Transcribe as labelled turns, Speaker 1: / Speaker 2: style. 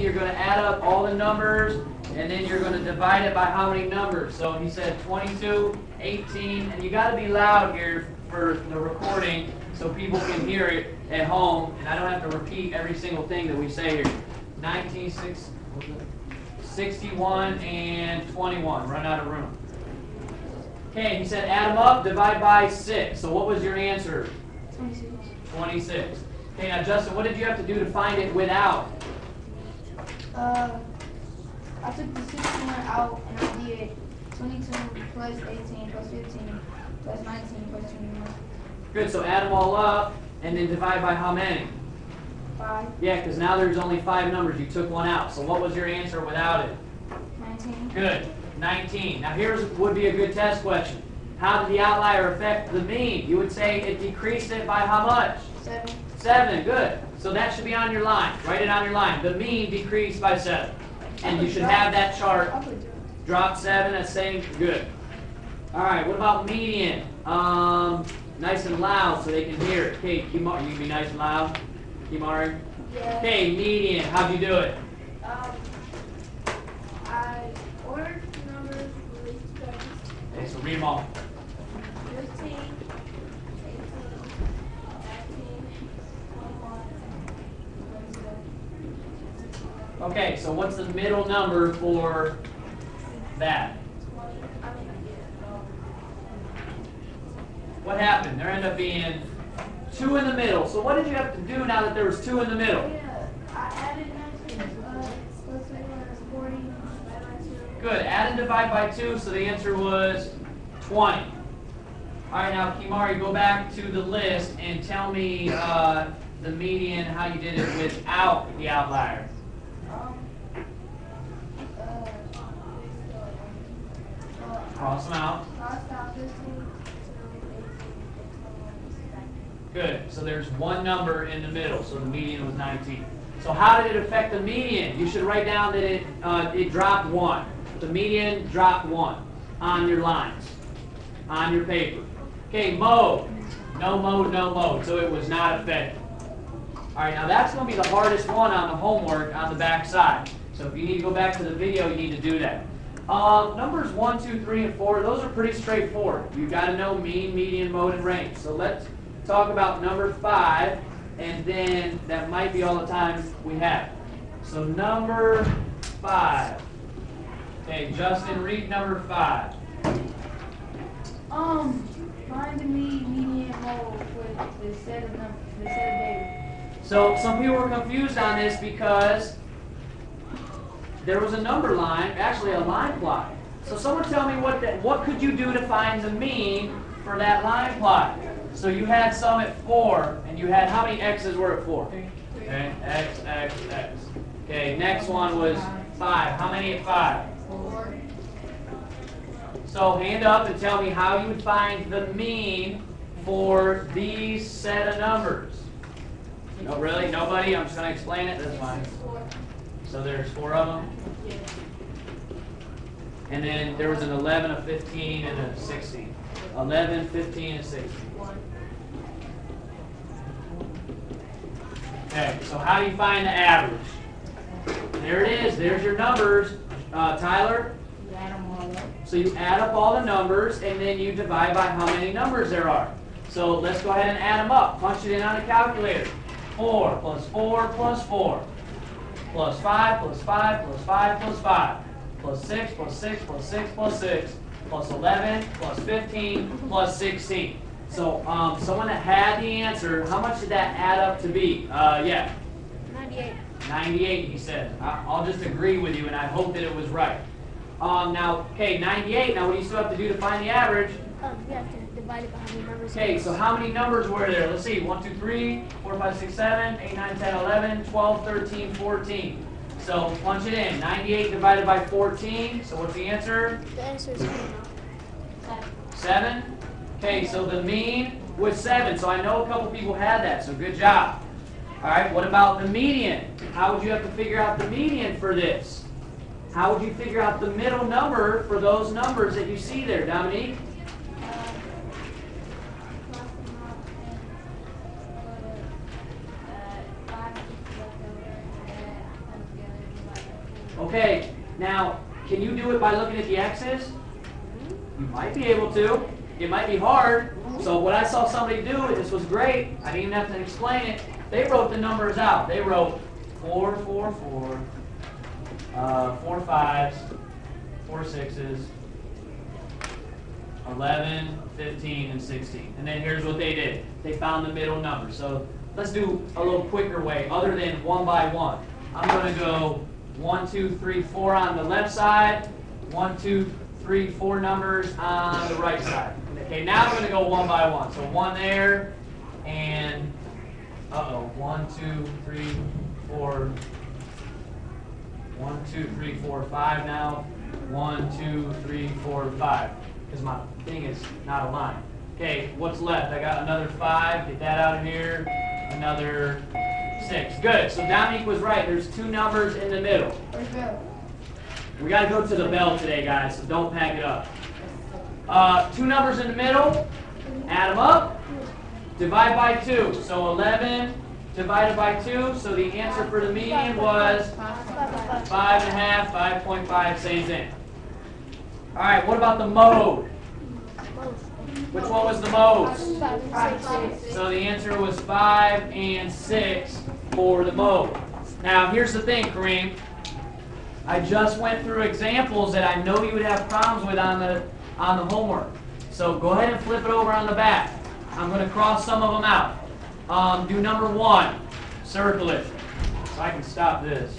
Speaker 1: you're gonna add up all the numbers, and then you're gonna divide it by how many numbers. So he said 22, 18, and you gotta be loud here for the recording, so people can hear it at home, and I don't have to repeat every single thing that we say here. 19, six- what was it? 61, and 21, run out of room. Okay, he said add them up, divide by six. So what was your answer?
Speaker 2: Twenty-six.
Speaker 1: 26. Okay, now Justin, what did you have to do to find it without?
Speaker 2: Uh, I took the sixty-one out and I did twenty-two plus eighteen plus fifteen plus nineteen plus twenty-one.
Speaker 1: Good, so add them all up and then divide by how many?
Speaker 2: Five,
Speaker 1: Yeah, because now there's only five numbers. You took one out. So what was your answer without it?
Speaker 2: nineteen,
Speaker 1: Good, 19. Now here's would be a good test question. How did the outlier affect the mean? You would say it decreased it by how much?
Speaker 2: seven,
Speaker 1: Seven, good. So that should be on your line. Write it on your line. The mean decreased by seven. And you should have that chart
Speaker 2: I put zero.
Speaker 1: Drop seven, that's saying good. All right, what about median? Um, nice and loud so they can hear it. Okay, Kimari, you can be nice and loud. Kimari.
Speaker 2: Yeah.
Speaker 1: Okay, median, how'd you do it?
Speaker 2: Um, I ordered the numbers released
Speaker 1: Okay, so read them all. Okay, so what's the middle number for that? What happened? There ended up being two in the middle. So what did you have to do now that there was two in the middle? Good, add and divide by two, so the answer was 20. All right, now Kimari, go back to the list and tell me uh, the median, how you did it without the outlier.
Speaker 2: Um, uh, uh,
Speaker 1: Cross them out.
Speaker 2: Crossed out fifteen, two, eighteen, twenty-one,
Speaker 1: Good, so there's one number in the middle, so the median was 19. So how did it affect the median? You should write down that it, uh, it dropped one. The median dropped one on your lines, on your paper. Okay, mode. No mode, no mode, so it was not affected. All right, now that's going to be the hardest one on the homework on the back side. So if you need to go back to the video, you need to do that. Um, numbers one, two, three, and 4, those are pretty straightforward. You've got to know mean, median, mode, and range. So let's talk about number 5, and then that might be all the time we have. So number 5. Okay, Justin, read number 5.
Speaker 2: Um, find the mean, median, mode for the set of numbers, the set of data.
Speaker 1: So some people were confused on this because there was a number line, actually a line plot. So someone tell me what that, what could you do to find the mean for that line plot? So you had some at four, and you had how many x's were at four? Okay, x, x, x. Okay, next one was five. How many at five?
Speaker 2: Four.
Speaker 1: So hand up and tell me how you would find the mean for these set of numbers. No, really? Nobody? I'm just gonna explain it. That's fine. So there's four of them, and then there was an 11, a 15, and a 16. 11, 15, and 16. Okay, so how do you find the average? There it is. There's your numbers. Uh, Tyler? So you add up all the numbers, and then you divide by how many numbers there are. So let's go ahead and add them up. Punch it in on a calculator. 4 plus 4 plus 4. Plus 5 plus 5 plus 5 plus 5. Plus 6 plus 6 plus 6 plus 6. Plus 11 plus 15 plus 16. So um, someone that had the answer, how much did that add up to be? Uh, yeah,
Speaker 2: Ninety-eight.
Speaker 1: 98, he said. I- I'll just agree with you, and I hope that it was right. Um, now, okay, 98. Now, what do you still have to do to find the average?
Speaker 3: Um, you have to divide it by how many numbers.
Speaker 1: Okay, so how many numbers were there? Let's see. 1, 2, 3, 4, 5, 6, 7, 8, 9, 10, 11, 12, 13, 14. So punch it in. 98 divided by 14. So what's the answer?
Speaker 3: The answer is seven.
Speaker 1: Seven? Okay, so the mean was seven, so I know a couple people had that, so good job. All right, what about the median? How would you have to figure out the median for this? How would you figure out the middle number for those numbers that you see there, Dominique? Okay, now, can you do it by looking at the X's? You might be able to. It might be hard. So what I saw somebody do, this was great. I didn't even have to explain it. They wrote the numbers out. They wrote four, four, four, uh, four fives, four sixes, 11, 15, and 16. And then here's what they did. They found the middle number. So let's do a little quicker way, other than one by one. I'm going to go one, two, three, four on the left side, one, two, three, four numbers on the right side. Okay, now I'm going to go one by one. So one there, and uh-oh, one, two, three, four, one, two, three, four, five now. One, two, three, four, five. Because my thing is not aligned. Okay, what's left? I got another five. Get that out of here. Another six. Good. So Dominique was right. There's two numbers in the middle. We got to go to the bell today, guys, so don't pack it up. Uh, two numbers in the middle. Add them up. Divide by two. So 11 divided by two. So the answer for the median was
Speaker 3: Five by five.
Speaker 1: Five and a half, five point five, same thing. All right, what about the mode? Which one was the most? So the answer was five and six for the mode. Now, here's the thing, Kareem. I just went through examples that I know you would have problems with on the, on the homework. So go ahead and flip it over on the back. I'm gonna cross some of them out. Um, do number one, circle it. So I can stop this.